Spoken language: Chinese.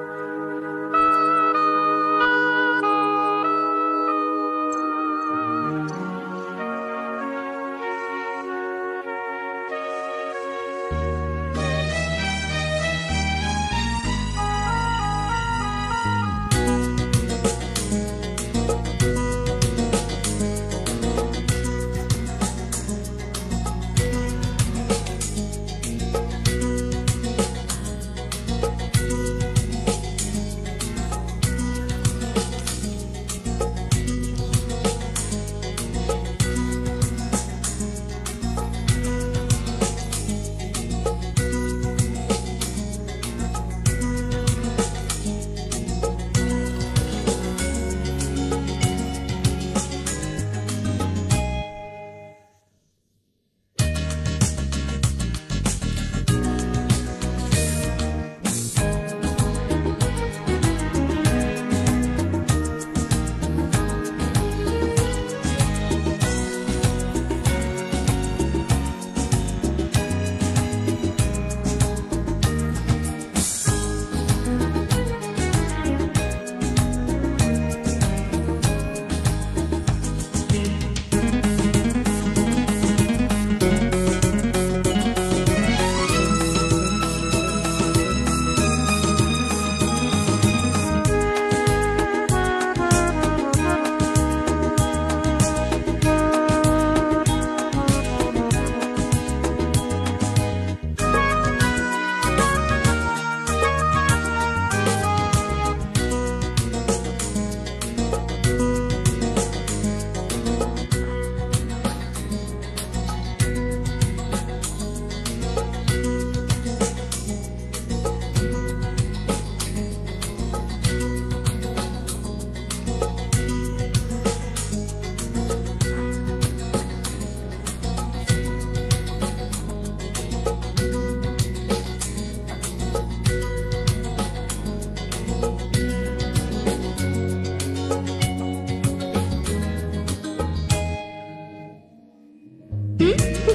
you 嗯？